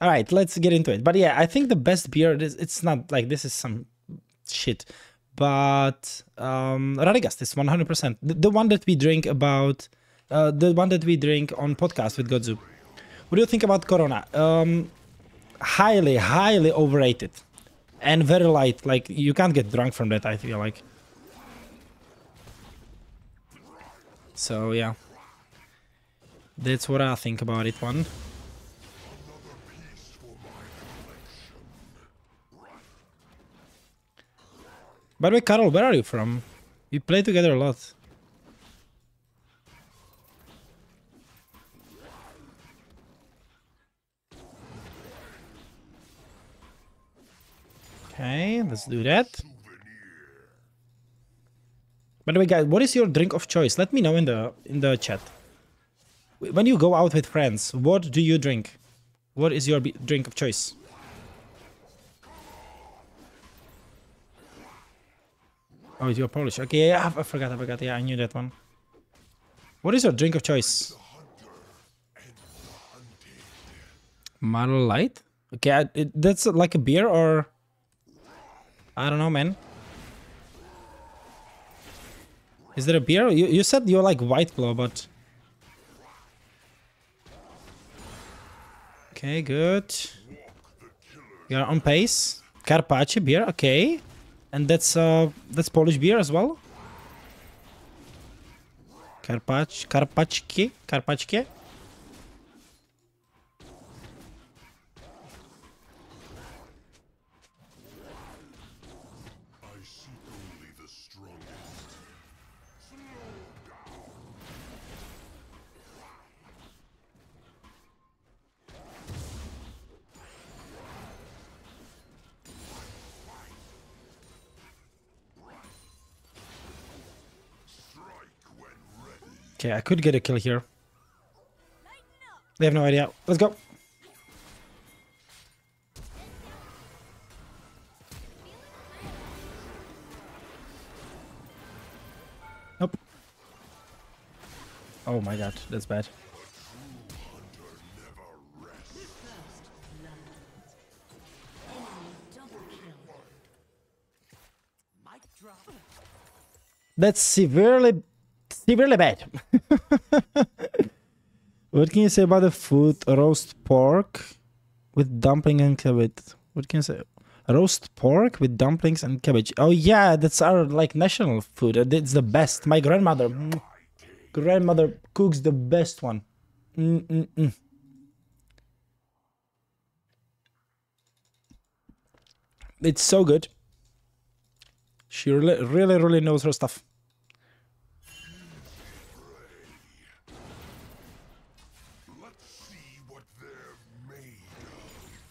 All right, let's get into it. But yeah, I think the best beer is it's not like this is some shit, but um Radegast is 100% the, the one that we drink about uh, the one that we drink on podcast with Godzu. What do you think about Corona? Um highly highly overrated and very light. Like you can't get drunk from that, I feel like. So yeah. That's what I think about it one. By the way, Carol, where are you from? We play together a lot. Okay, let's do that. By the way, guys, what is your drink of choice? Let me know in the in the chat. When you go out with friends, what do you drink? What is your drink of choice? Oh, you're Polish. Okay, yeah, I forgot, I forgot. Yeah, I knew that one. What is your drink of choice? Model Light? Okay, it, that's like a beer or... I don't know, man. Is there a beer? You, you said you're like White Claw, but... Okay, good. You're on pace. Carpaccio beer, okay. And that's uh that's Polish beer as well. Karpacz, Karpaczki, Karpaczkie. Okay, I could get a kill here. They have no idea. Let's go. Nope. Oh my god, that's bad. That's severely severely bad. what can you say about the food? Roast pork with dumpling and cabbage. What can you say? Roast pork with dumplings and cabbage. Oh yeah, that's our like national food. It's the best. My grandmother, grandmother cooks the best one. Mm -mm -mm. It's so good. She really, really, really knows her stuff.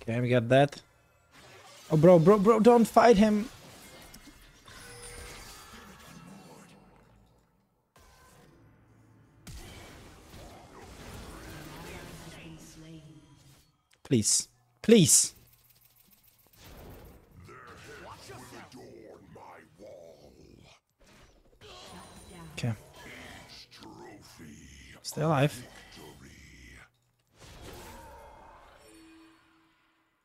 Okay, we got that. Oh, bro, bro, bro, don't fight him. Please. Please. Okay. Stay alive.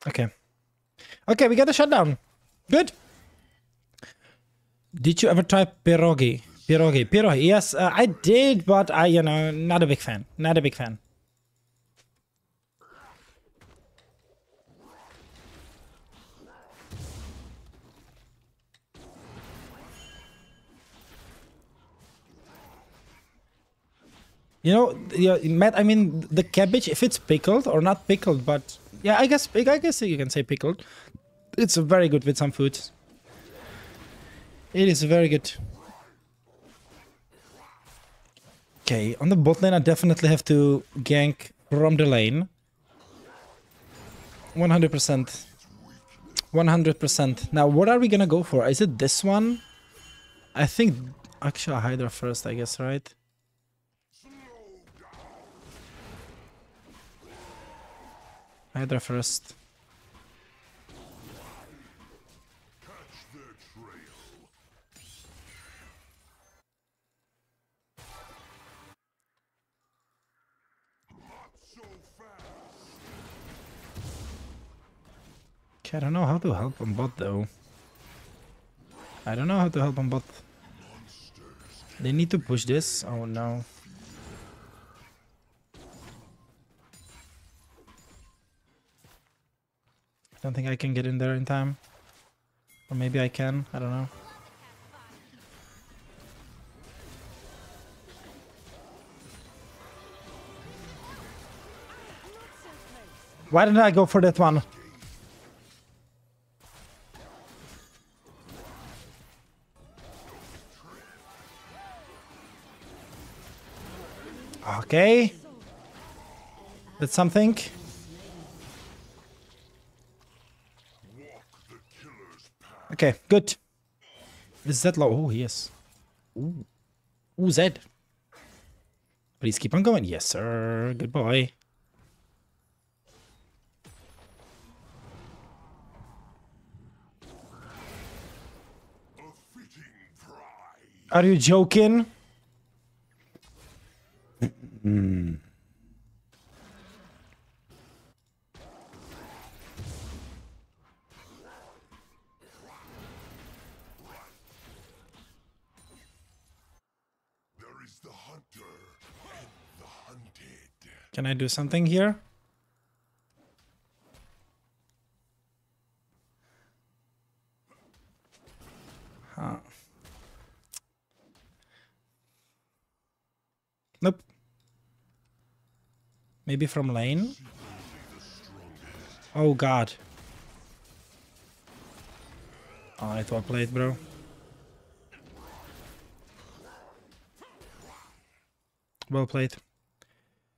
Okay. Okay, we got the shutdown. Good. Did you ever try pierogi? Pierogi, pierogi. Yes, uh, I did, but I, you know, not a big fan. Not a big fan. You know, Matt, I mean, the cabbage, if it's pickled or not pickled, but yeah, I guess I guess you can say pickled. It's very good with some food. It is very good. Okay, on the bot lane I definitely have to gank from the lane. 100%. 100%. Now, what are we gonna go for? Is it this one? I think... Actually, Hydra first, I guess, right? Hydra first. Okay, I don't know how to help on bot though. I don't know how to help on bot. They need to push this. Oh no. Don't think I can get in there in time. Or maybe I can. I don't know. Why didn't I go for that one? Okay. That's something. Okay, good. Is Zed low? Oh, yes. Ooh. Ooh, Zed. Please keep on going. Yes, sir. Good boy. Are you joking? Hmm. Can I do something here? Huh. Nope. Maybe from lane? Oh god. Oh, Alright, well played, bro. Well played.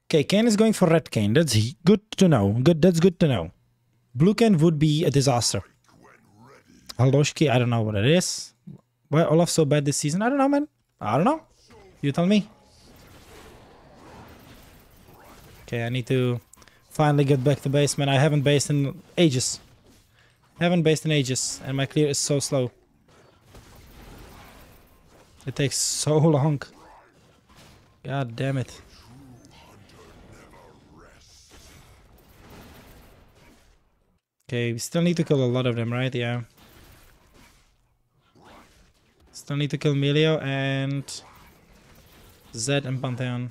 Okay, Kayn is going for red Kayn. That's good to know. Good. That's good to know. Blue Kayn would be a disaster. Aldoshki, I don't know what it is. Why Olaf so bad this season? I don't know, man. I don't know. You tell me. Okay, I need to finally get back to base, man. I haven't based in ages. Haven't based in ages, and my clear is so slow. It takes so long. God damn it. Okay, we still need to kill a lot of them, right? Yeah. Still need to kill Milio and Zed and Pantheon.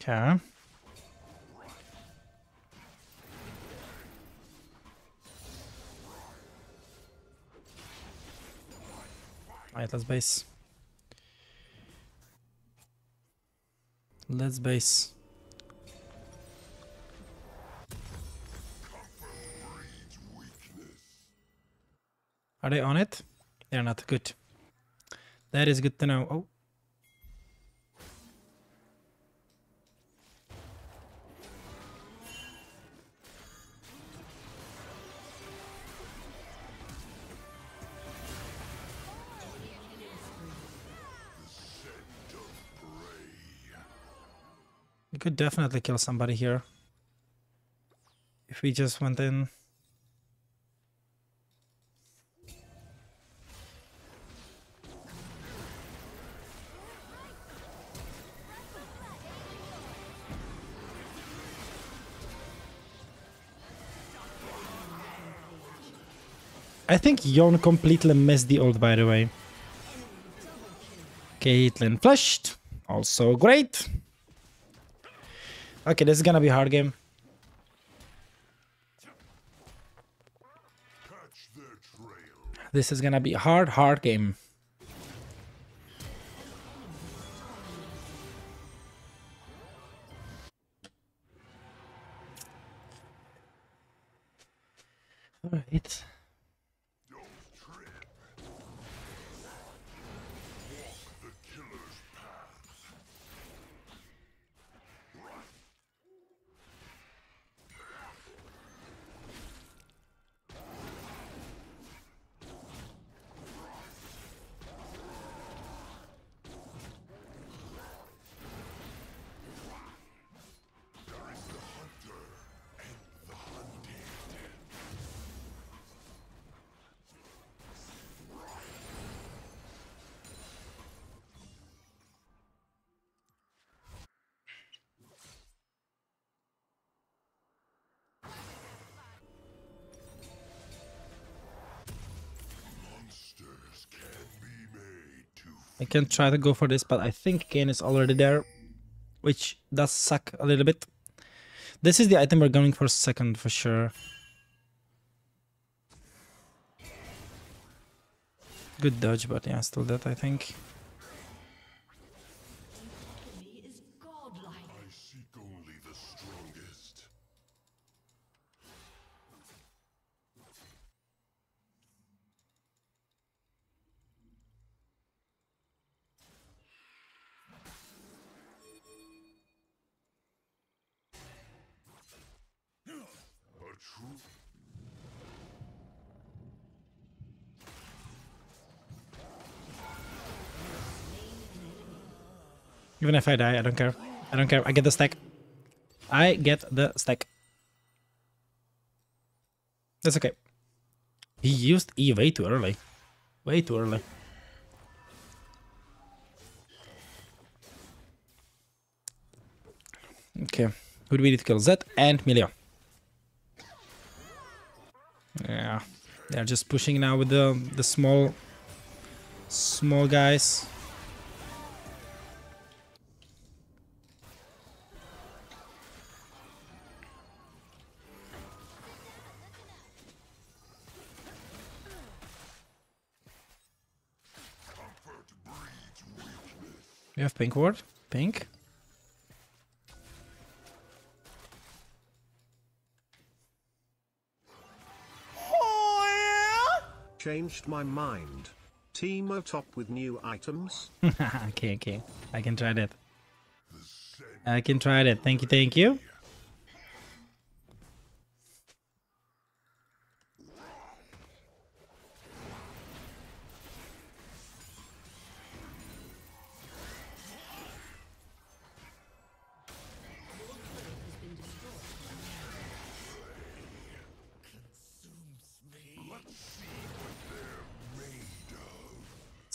Okay. Alright, let's base. Let's base. Are they on it? They're not good. That is good to know. Oh. Could definitely kill somebody here. If we just went in. I think Yone completely missed the ult, by the way. Caitlyn flashed. Also great. Okay, this is gonna be a hard game. This is gonna be a hard, hard game. Alright. I can try to go for this, but I think Kayn is already there, which does suck a little bit. This is the item we're going for second for sure. Good dodge, but yeah, still dead, I think. Even if I die, I don't care. I don't care. I get the stack. I get the stack. That's okay. He used E way too early. Way too early. Okay. Who do we need to kill? Zed and Milio. Yeah. They're just pushing now with the the small small guys. We have pink ward. Pink. Changed my mind. Teemo top with new items. okay, okay. I can try that. I can try that. Thank you, thank you.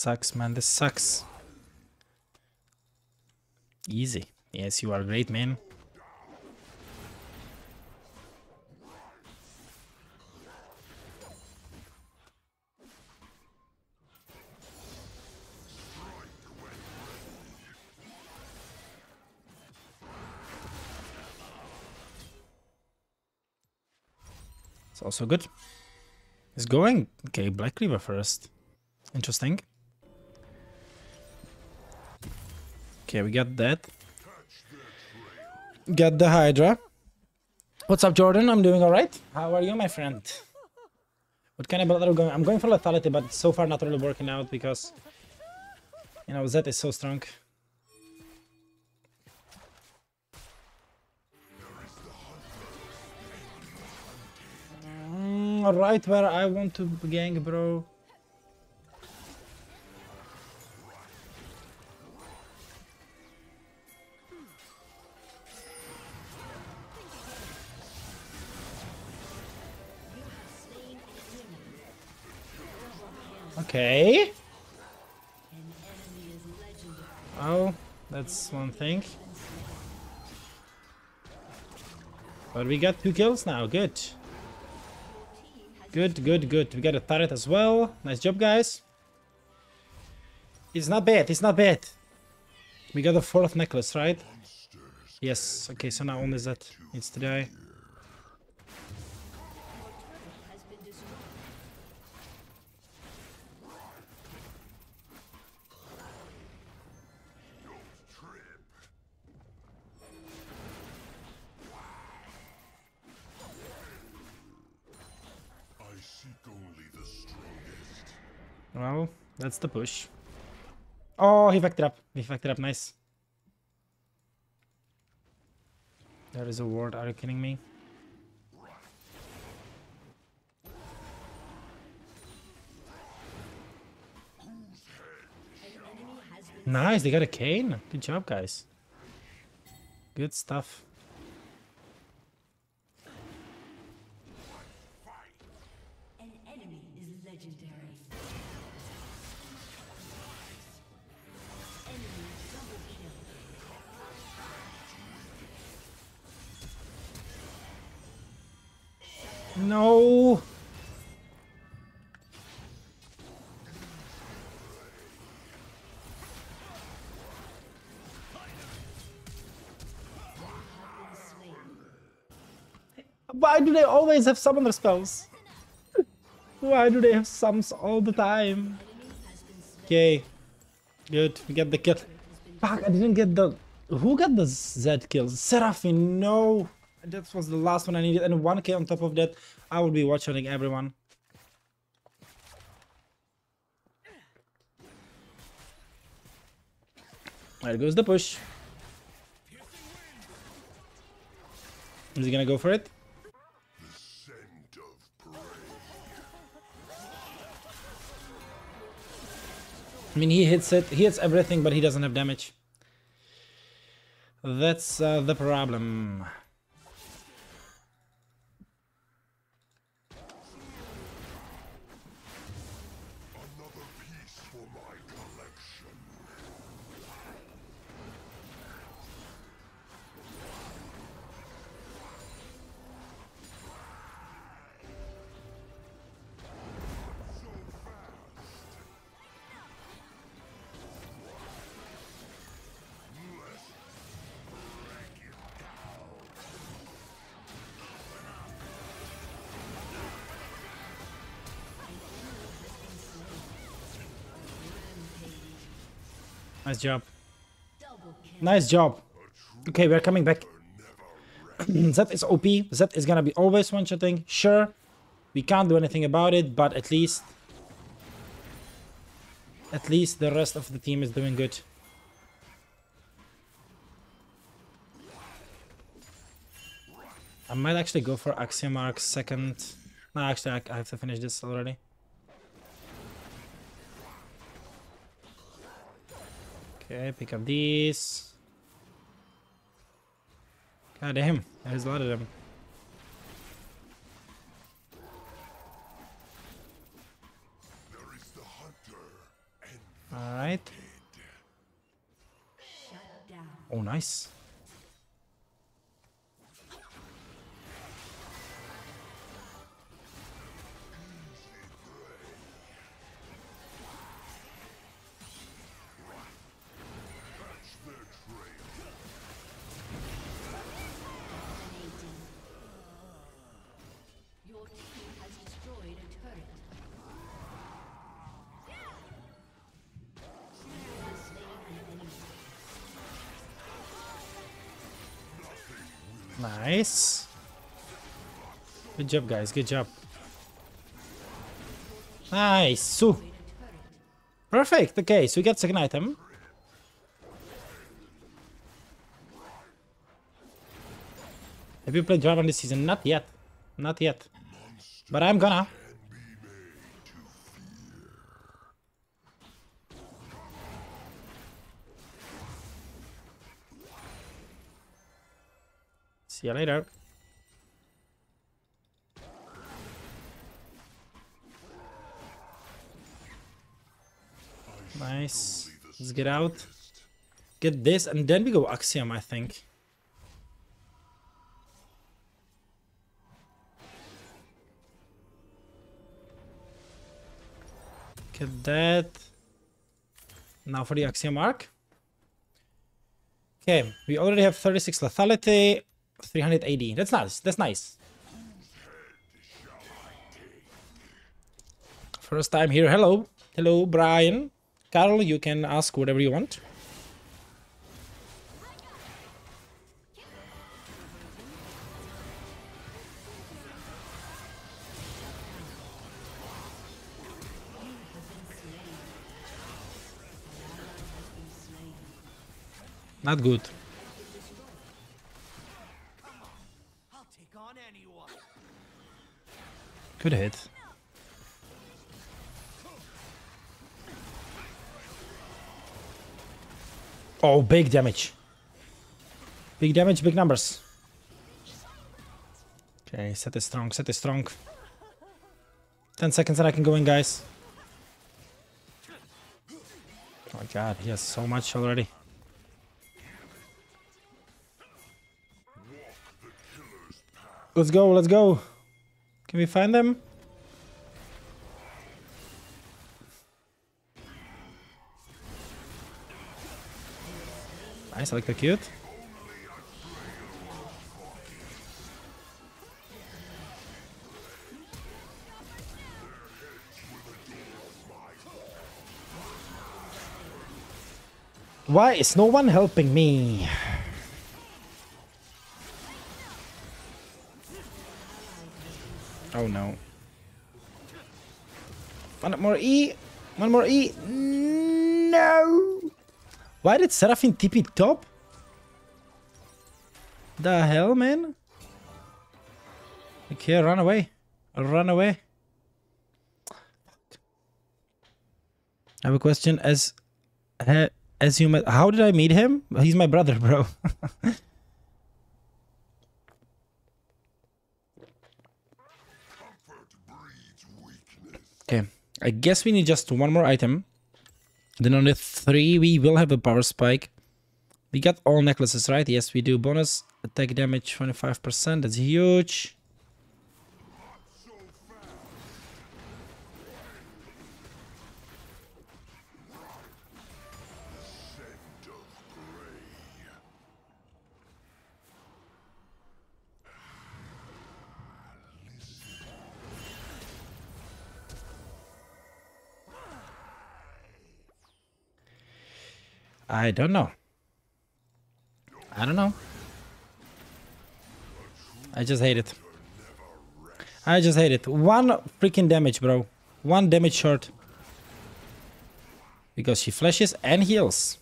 Sucks, man. This sucks. Easy. Yes, you are great, man. It's also good. It's going. Okay, Black Cleaver first. Interesting. Okay, we got that. Got the Hydra. What's up, Jordan? I'm doing alright. How are you, my friend? What kind of build are you going? I'm going for lethality, but so far not really working out because you know Zed is so strong. Mm, right where I want to gank, bro. Okay. Oh, that's one thing. But we got two kills now, good. Good, good, good. We got a turret as well. Nice job, guys. It's not bad, it's not bad. We got a fourth necklace, right? Yes, okay, so now only that needs to die. That's the push. Oh, he it up. He it up. Nice. There is a ward. Are you kidding me? Nice, they got a Kayn. Good job, guys. Good stuff. Why do they always have summoner spells? Why do they have sums all the time? Okay. Good. We get the kill. Fuck, I didn't get the... Who got the Z kills? Seraphine, no! That was the last one I needed. And 1k on top of that. I will be watching everyone. There goes the push. Is he gonna go for it? I mean, he hits it, he hits everything, but he doesn't have damage. That's uh, the problem. Nice job. Nice job. Okay, we're coming back. Zed is OP. Zed is gonna be always one-shotting. Sure, we can't do anything about it, but at least... At least the rest of the team is doing good. I might actually go for Axiom Arc second. No, actually, I have to finish this already. Okay, pick up these. God damn, there's a lot of them. There is the hunter and Alright. Shut down. Oh, nice. Nice. Good job, guys. Good job. Nice. So, perfect. Okay, so we get second item. Have you played Dragon this season? Not yet. Not yet. But I'm gonna. See you later. Nice. Let's get out. Get this, and then we go Axiom, I think. Get that. Now for the Axiom arc. Okay, we already have 36 lethality, 380. That's nice. That's nice. First time here. Hello. Hello, Brian. Carl, you can ask whatever you want. Not good. I'll take on anyone. Good hit. Oh, big damage. Big damage, big numbers. Okay, Zed is strong, Zed is strong. 10 seconds and I can go in, guys. Oh my god, he has so much already. Let's go, let's go. Can we find them? Nice, I like the cute. Why is no one helping me? Oh no. One more E. One more E. No. Why did Seraphine TP top? The hell, man? Okay, run away. Run away. I have a question. As uh, as you met, how did I meet him? He's my brother, bro. okay, I guess we need just one more item. Then on the three, we will have a power spike. We got all necklaces, right? Yes, we do. Bonus attack damage 25%. That's huge. I don't know. I don't know. I just hate it. I just hate it. One freaking damage, bro. One damage short. Because she flashes and heals.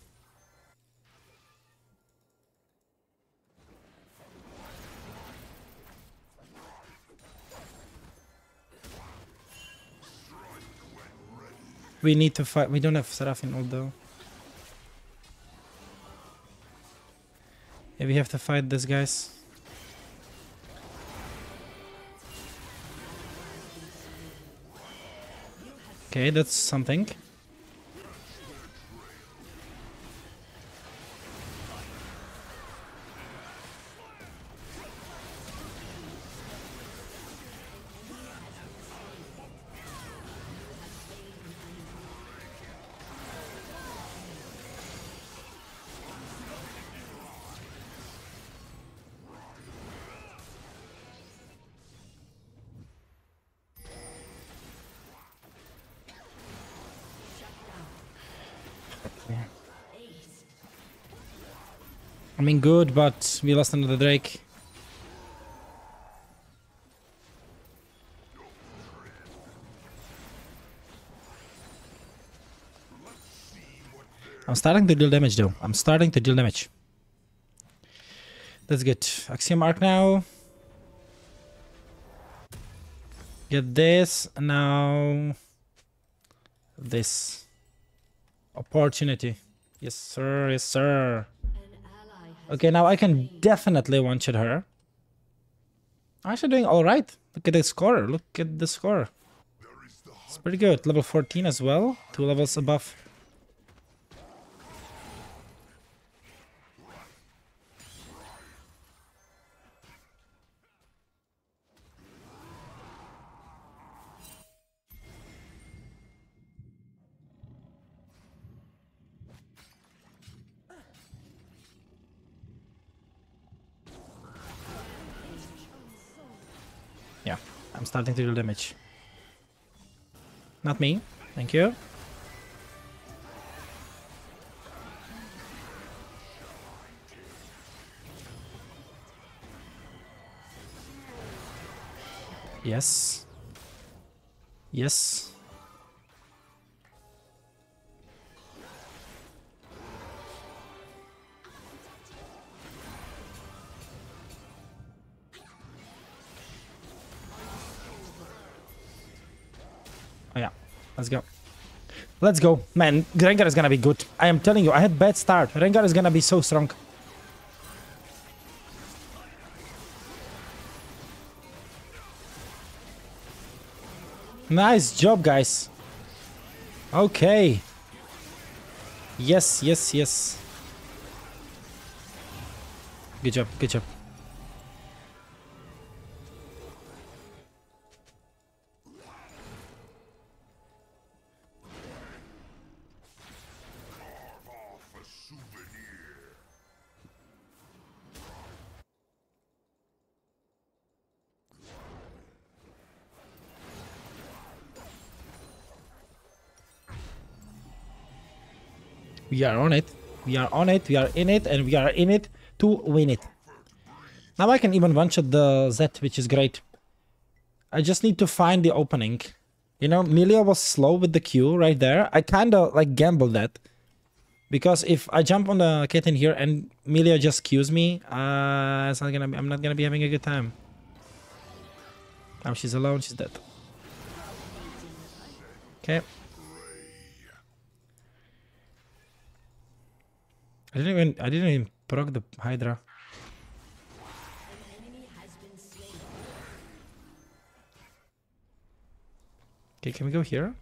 We need to fight. We don't have Seraphine ult Yeah, we have to fight this guys. Okay, that's something. I mean, good, but we lost another Drake. I'm starting to deal damage though. I'm starting to deal damage. That's good. Axiom Arc now. Get this. Now. This. Opportunity. Yes, sir. Yes, sir. Okay, now I can definitely one-shot her. Actually doing alright. Look at the score. Look at the score. It's pretty good. Level 14 as well. Two levels above. Starting to deal damage. Not me. Thank you. Yes. Yes. Let's go. Man, Rengar is gonna be good. I am telling you, I had bad start. Rengar is gonna be so strong. Nice job, guys. Okay. Yes, yes, yes. Good job, good job. We are on it. We are on it, we are in it, and we are in it to win it. Now I can even one-shot the Z, which is great. I just need to find the opening. You know, Milio was slow with the Q right there. I kind of like gambled that. Because if I jump on the kitten here and Milio just Qs me, uh, it's not gonna be, I'm not gonna be having a good time. Now she's alone, she's dead. Okay. I didn't even I didn't even proc the Hydra. Okay, can we go here?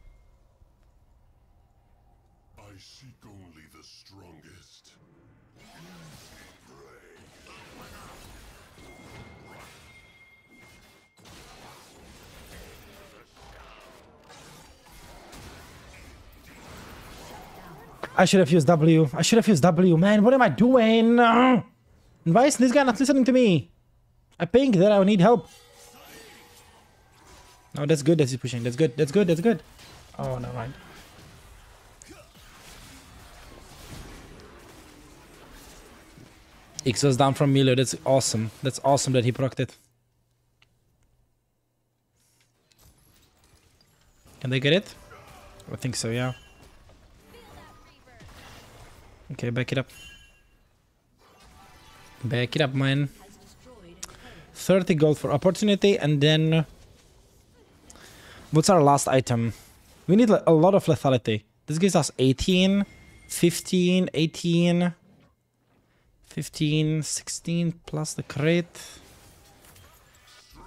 I should have used W. I should have used W, man. What am I doing? Why is this guy not listening to me? I think that I need help. No, that's good that he's pushing. That's good. That's good. That's good. Oh, never mind. Ixos down from Milio. That's awesome. That's awesome that he procced it. Can they get it? I think so, yeah. Okay, back it up. Back it up, man. 30 gold for opportunity, and then... What's our last item? We need a lot of lethality. This gives us 18, 15, 18, 15, 16, plus the crit.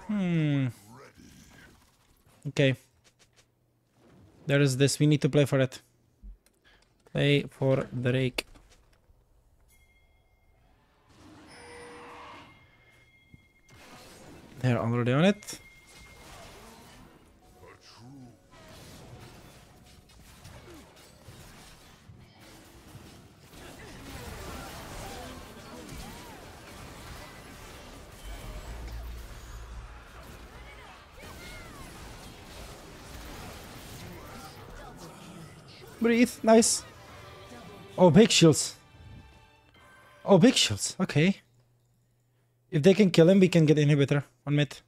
Hmm. Okay. There is this. We need to play for it. Play for Drake. They're already on it. Breathe, nice. Oh, big shields. Oh, big shields, okay. If they can kill him, we can get inhibitor on mid.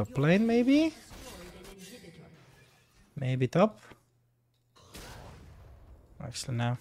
Top lane maybe? Maybe top? Actually, no.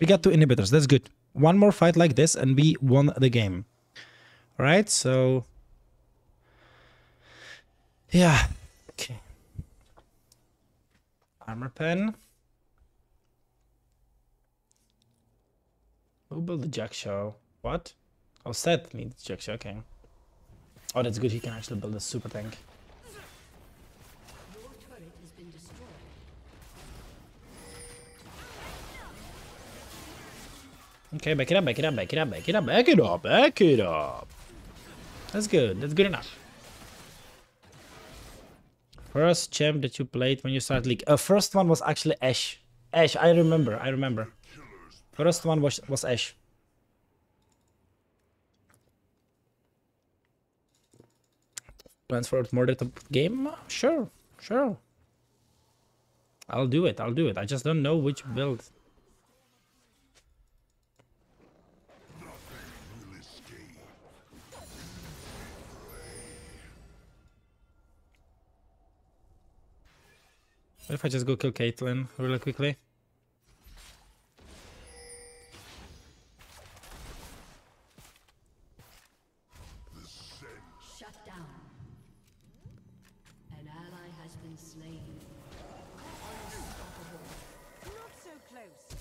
We got two inhibitors, that's good. One more fight like this and we won the game. Alright, so... Yeah. Okay. Armor pen. Who built the Jak'Sho? What? Oh, Sett needs Jak'Sho, okay. Oh, that's good, he can actually build a super tank. Okay, back it up, back it up, back it up, back it up, back it up, back it up. That's good. That's good enough. First champ that you played when you started league. Uh, first one was actually Ashe. Ashe, I remember. I remember. First one was was Ashe. Plans for more the game? Sure, sure. I'll do it. I'll do it. I just don't know which build. What if I just go kill Caitlyn really quickly? Shut down. An ally has been slain. Unstoppable. Not so close.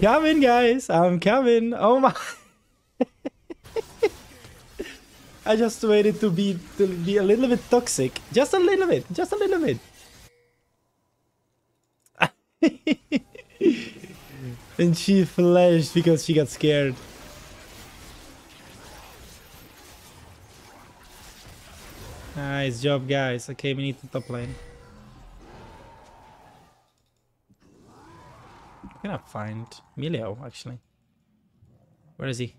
Coming, guys! I'm coming! Oh my! I just waited to be to be a little bit toxic, just a little bit, just a little bit. and she flashed because she got scared. Nice job, guys. Okay, we need to top lane. I'm gonna find Milio, actually. Where is he?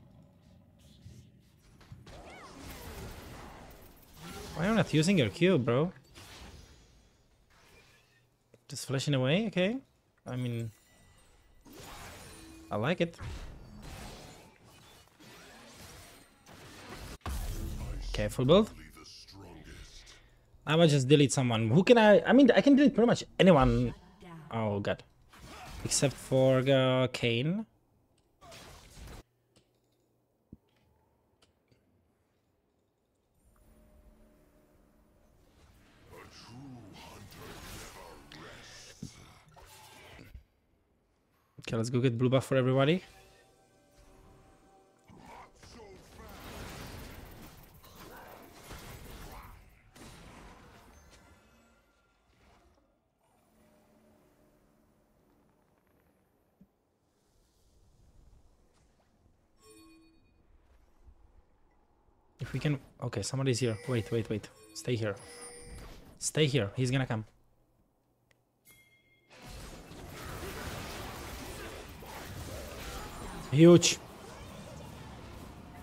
Why are you not using your Q, bro? Just flashing away, okay. I mean... I like it. Full build. I will just delete someone. Who can I... I mean, I can delete pretty much anyone. Oh, God. Except for uh, Kayn. Okay, let's go get blue buff for everybody. Okay, somebody's here. Wait, wait, wait. Stay here. Stay here. He's gonna come. Huge.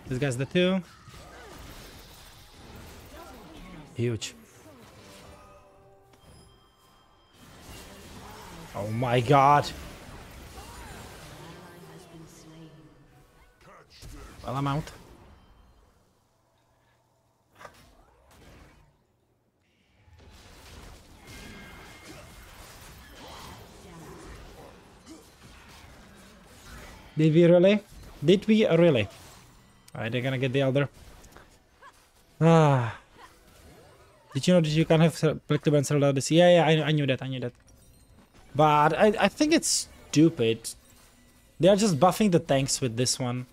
This guy's the two. Huge. Oh my god. Well, I'm out. Did we really? Did we really? Alright, they're gonna get the elder. Ah. Did you know that you can have collectible and sell this? Yeah, yeah, I, I knew that, I knew that. But I, I think it's stupid. They are just buffing the tanks with this one.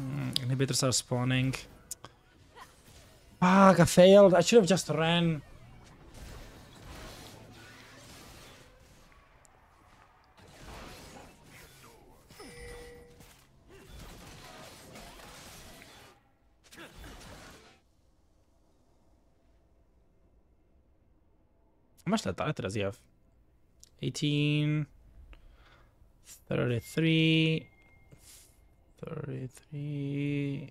Mm, inhibitors are spawning. Fuck, I failed. I should have just ran. Much lethality does he have? 18, 33, 33,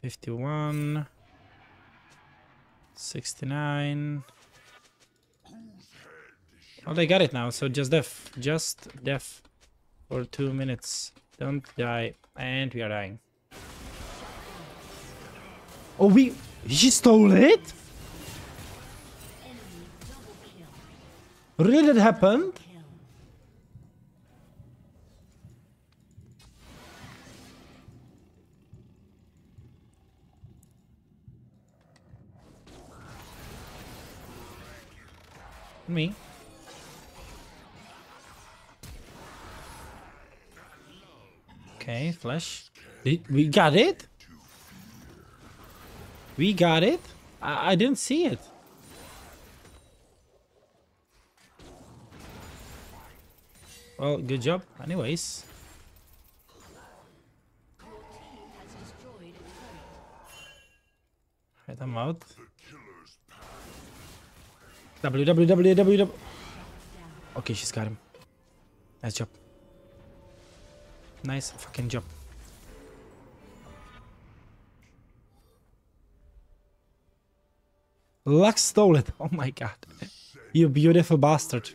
51, 69. Oh, they got it now, so just death. Just death For two minutes. Don't die. And we are dying. Oh, we... She stole it? Really that happened? Me? Okay, flash. Did, we got it? We got it? I, I didn't see it. Well, good job. Anyways. Right, I'm out. W. Okay, she's got him. Nice job. Nice fucking job. Lux stole it. Oh my god. You beautiful bastard.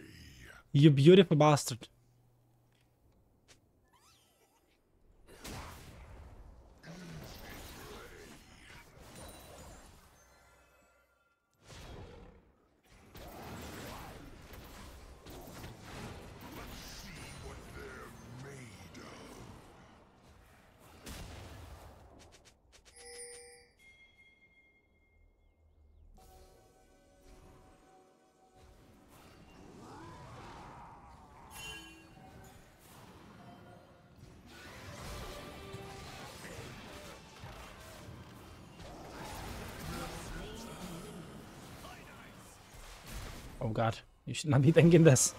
You beautiful bastard. Oh god, you should not be thinking this.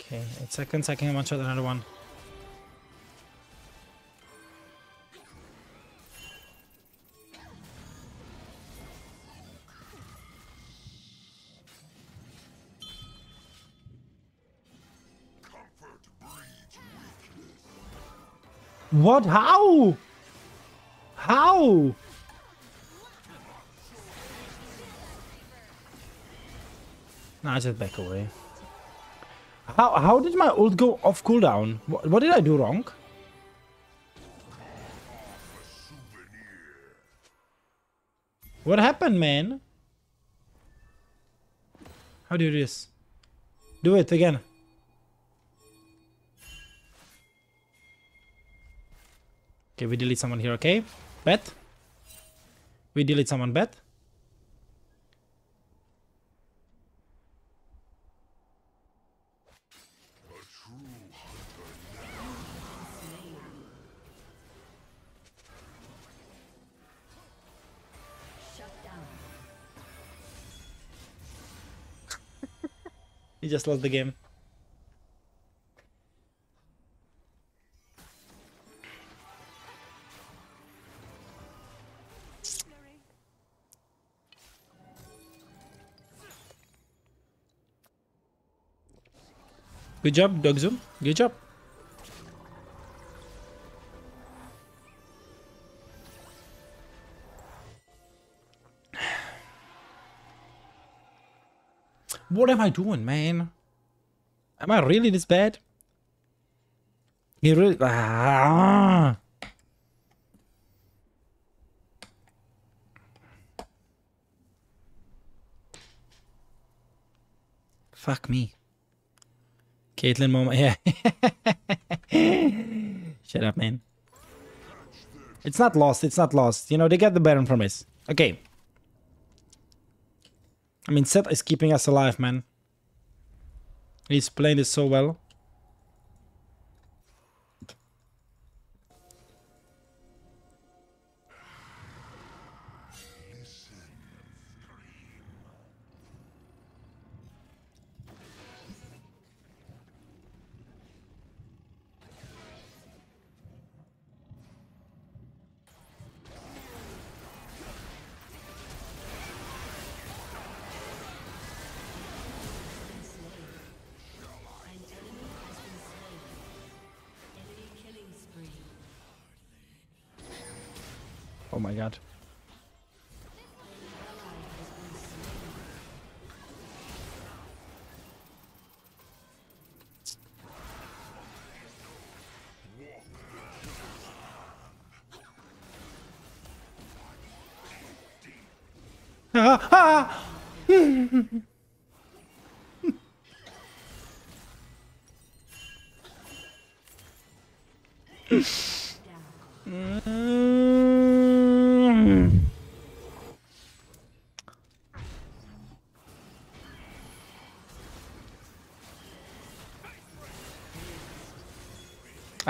Okay, eight seconds. I can one shot another one. What? How? How? Nah, just back away. How how did my ult go off cooldown? What, what did I do wrong? What happened, man? How do you do this? Do it again. Okay, we delete someone here, okay? Bet. We delete someone, bet. He just lost the game. Good job, Dogzu. Good job. What am I doing, man? Am I really this bad? You really ah. Fuck me. Caitlyn moment, yeah. Shut up, man. It's not lost, it's not lost. You know, they get the Baron from this. Okay. I mean, Sett is keeping us alive, man. He's playing this so well. I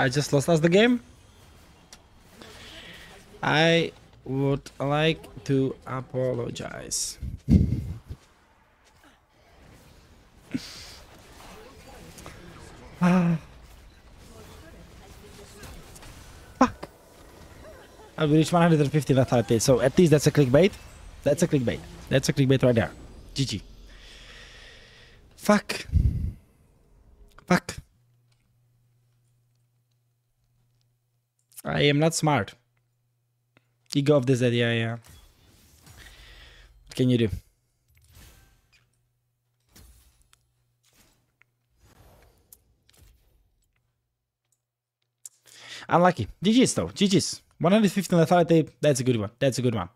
just lost us the game. I would like to apologize. Ah. Fuck. I've reached 150 lethality, so at least that's a clickbait. That's a clickbait. That's a clickbait right there. GG. Fuck. Fuck. I am not smart. Ego of this idea, yeah. What can you do? Unlucky. GG's though. GG's. 115 lethality. That's a good one. That's a good one.